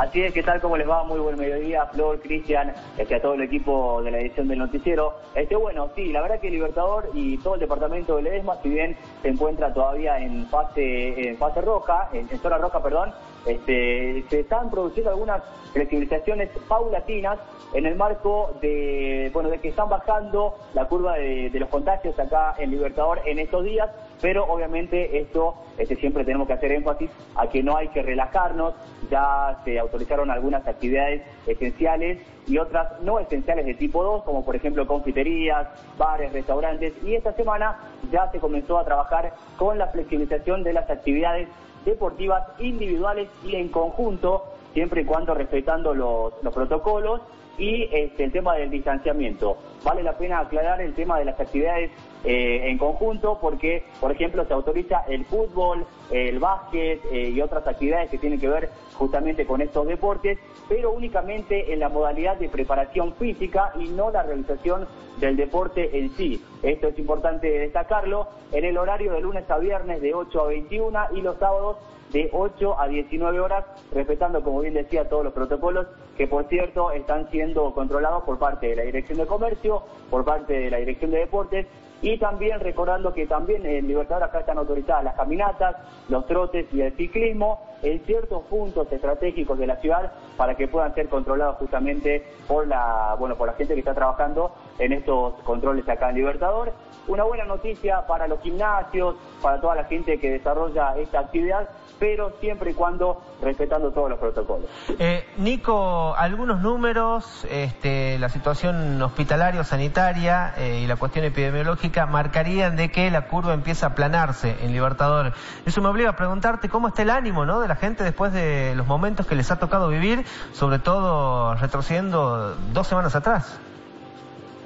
Así es que tal como les va, muy buen mediodía, Flor, Cristian, este, a todo el equipo de la edición del noticiero. Este, bueno, sí, la verdad que Libertador y todo el departamento de Ledesma, si bien se encuentra todavía en fase, en fase roja, en, zona roja, perdón, este, se están produciendo algunas flexibilizaciones paulatinas en el marco de, bueno, de que están bajando la curva de, los contagios acá en Libertador en estos días, pero obviamente esto este, siempre tenemos que hacer énfasis a que no hay que relajarnos, ya se autorizaron algunas actividades esenciales y otras no esenciales de tipo 2, como por ejemplo confiterías, bares, restaurantes, y esta semana ya se comenzó a trabajar con la flexibilización de las actividades deportivas individuales y en conjunto, siempre y cuando respetando los, protocolos y este, el tema del distanciamiento. Vale la pena aclarar el tema de las actividades eh, en conjunto porque, por ejemplo, se autoriza el fútbol, el básquet eh, y otras actividades que tienen que ver justamente con estos deportes, pero únicamente en la modalidad de preparación física y no la realización del deporte en sí. Esto es importante destacarlo en el horario de lunes a viernes de 8 a 21 y los sábados de 8 a 19 horas, respetando, como bien decía, todos los protocolos que, por cierto, están siendo controlados por parte de la Dirección de Comercio, por parte de la Dirección de Deportes y también recordando que también en Libertador acá están autorizadas las caminatas, los trotes y el ciclismo en ciertos puntos estratégicos de la ciudad para que puedan ser controlados justamente por la, bueno, por la gente que está trabajando en estos controles acá en Libertador. Una buena noticia para los gimnasios, para toda la gente que desarrolla esta actividad, pero siempre y cuando respetando todos los protocolos. Eh, Nico, algunos números, este, la situación hospitalaria sanitaria eh, y la cuestión epidemiológica marcarían de que la curva empieza a aplanarse en Libertador. Eso me obliga a preguntarte cómo está el ánimo ¿no? La gente después de los momentos que les ha tocado vivir, sobre todo retrocediendo dos semanas atrás.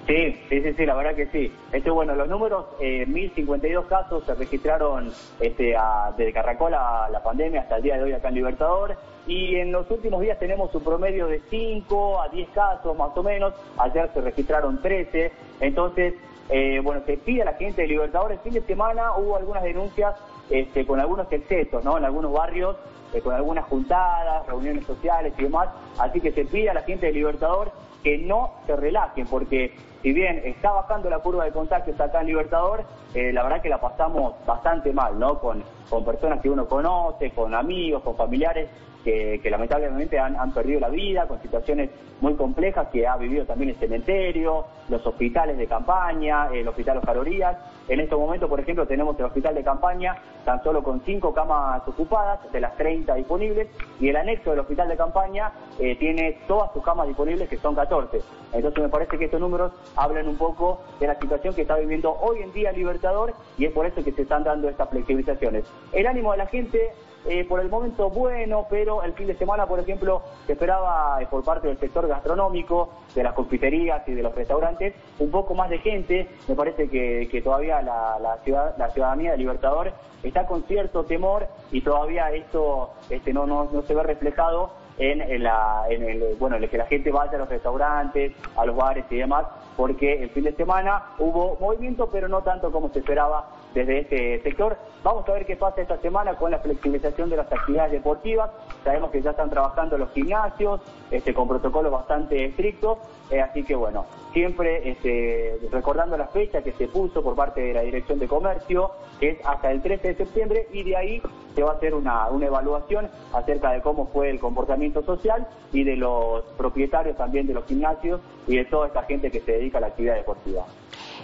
Sí, sí, sí, sí, la verdad que sí. Este, bueno, los números, eh, 1052 casos se registraron este, desde que arrancó la, pandemia hasta el día de hoy acá en Libertador. Y en los últimos días tenemos un promedio de 5 a 10 casos más o menos. Ayer se registraron 13. Entonces, eh, bueno, se pide a la gente de Libertador. El fin de semana hubo algunas denuncias este, con algunos excesos, ¿no? En algunos barrios, eh, con algunas juntadas, reuniones sociales y demás. Así que se pide a la gente de Libertador que no se relajen, porque si bien está bajando la curva de contagios acá en Libertador, eh, la verdad que la pasamos bastante mal, ¿no? Con, personas que uno conoce, con amigos, con familiares que, lamentablemente han, perdido la vida, con situaciones muy complejas que ha vivido también el cementerio, los hospitales de campaña, el Hospital Los Carorías. En estos momentos, por ejemplo, tenemos el hospital de campaña tan solo con cinco camas ocupadas de las 30 disponibles y el anexo del hospital de campaña eh, tiene todas sus camas disponibles que son 14. Entonces me parece que estos números hablan un poco de la situación que está viviendo hoy en día Libertador y es por eso que se están dando estas flexibilizaciones. El ánimo de la gente eh, por el momento bueno, pero el fin de semana, por ejemplo, se esperaba eh, por parte del sector gastronómico, de las confiterías y de los restaurantes, un poco más de gente. Me parece que, todavía la, ciudad, la ciudadanía de Libertador está con cierto temor y todavía esto este, no, no, no se ve reflejado en, la, en el, bueno, en que la gente vaya a los restaurantes, a los bares y demás, porque el fin de semana hubo movimiento, pero no tanto como se esperaba desde este sector. Vamos a ver qué pasa esta semana con la flexibilización de las actividades deportivas. Sabemos que ya están trabajando los gimnasios este, con protocolos bastante estrictos, eh, así que bueno, siempre este, recordando la fecha que se puso por parte de la Dirección de Comercio, que es hasta el 13 de septiembre, y de ahí se va a hacer una, una evaluación acerca de cómo fue el comportamiento social y de los propietarios también de los gimnasios y de toda esta gente que se dedica a la actividad deportiva.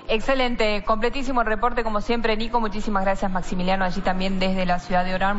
Excelente, completísimo el reporte como siempre, Nico. Muchísimas gracias, Maximiliano, allí también desde la ciudad de Orán.